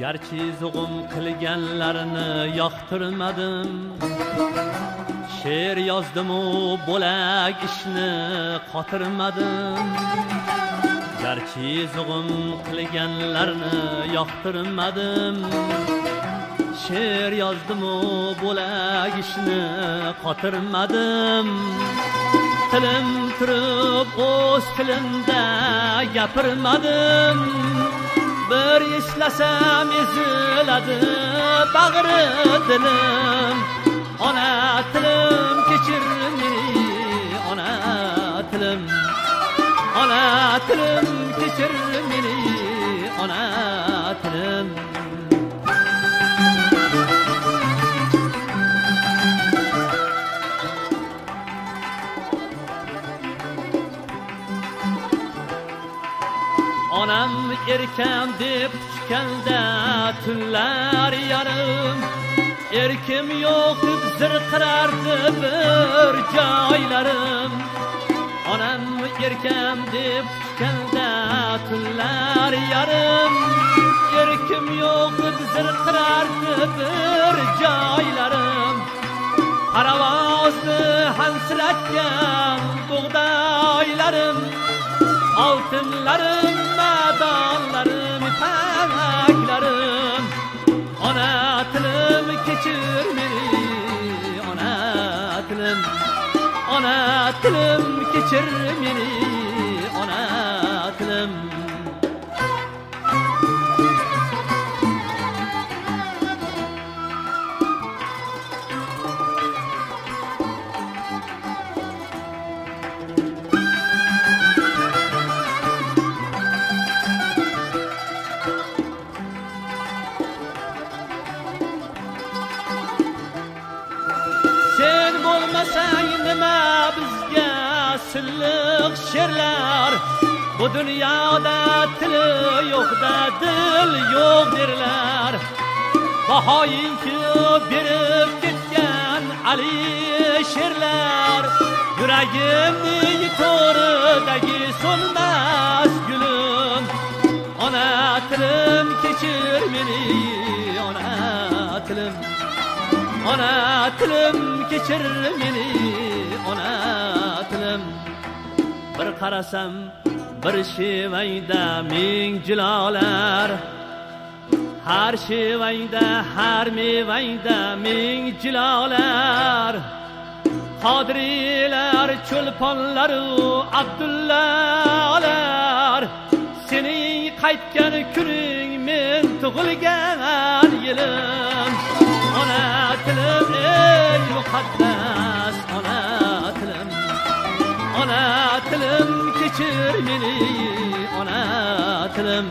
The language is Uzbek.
garchi zug'um qilganlarini yoqtirmadim. She'r yozdimu bo'lak ishni qotirmadim. Garchi zug'um qilganlarni yoqtirmadim. She'r yozdimu bo'lak ishni qotirmadim. Tilim turib o'z tilimda gapirmadim. Bir eslasam eziladi bag'ri dilim ona tilim kechir meni ona tilim. Ona tilim kechir meni ona Anam erkendip çıkende tünler yarım. Erkim yok dip zırqırardı bir caylarım. Anam erkendip çıkende tünler yarım. Erkim yok dip zırqırardı bir caylarım. Karavazlı hansıratken buğdaylarım. Altınlarım madonlarim panaklarim ona tilim kechir meni ona tilim ona tilim kechir meni ona tilim bilmasang nima bizga silliq she'rlar? Bu dunyoda tili yo'qda dil yo'q derlar. Bahoyinki berib ketgan ali she'rlar. Yuragimning to'ridagi so'nmas gulim ona tilim kechir meni ona tilim. Ona tilim kechir meni ona tilim. Bir qarasam bir shevangda ming jilolar. Har shevangda har mevangda ming jilolar. Qodiriylar cho'lponlaru abdullalar. Sening qaytgan kuning men tug'ilgan yilim. Ona tilim ey muqaddas ona tilim. Ona tilim kechir meni ona tilim.